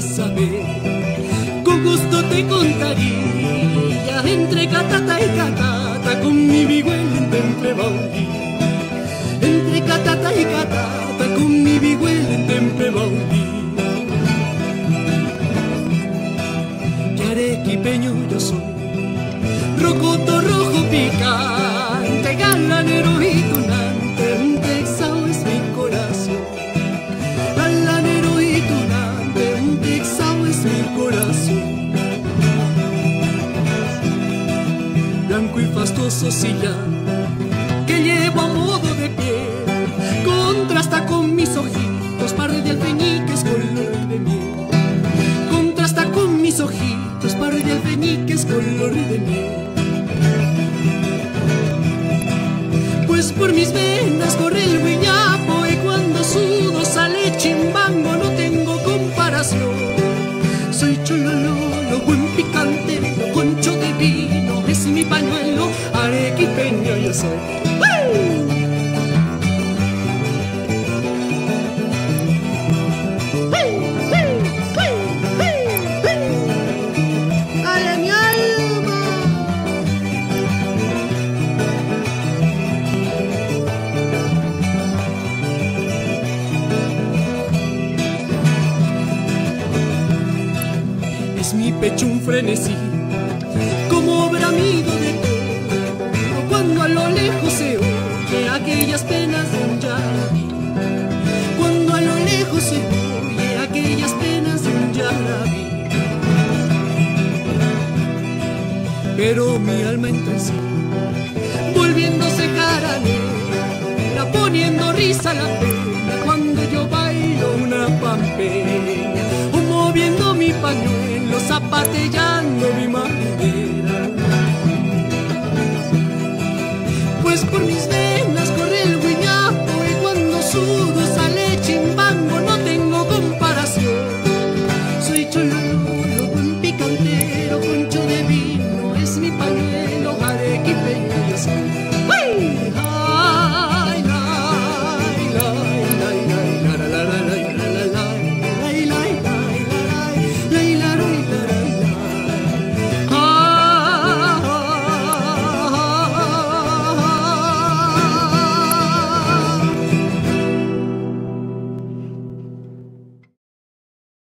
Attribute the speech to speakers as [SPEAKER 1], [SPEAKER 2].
[SPEAKER 1] saber. Con gusto te contaría entre catata y catata sillán que llevo a modo de piel, contrasta con mis ojitos, par de alfeñiques color de miel. Contrasta con mis ojitos, par de alfeñiques color de miel. Pues por mis venas corre el guiñapo y cuando sudo sale chimbango, no tengo comparación. Soy cholololo, buen picante, soy. Es mi pecho un frenesí, aquellas penas de un yarabí. Cuando a lo lejos se oye aquellas penas de un yarabí. Pero mi alma entra en sí, volviéndose cara negra, poniendo risa a la pena cuando yo bailo una pampeña o moviendo mi pañuelo zapateando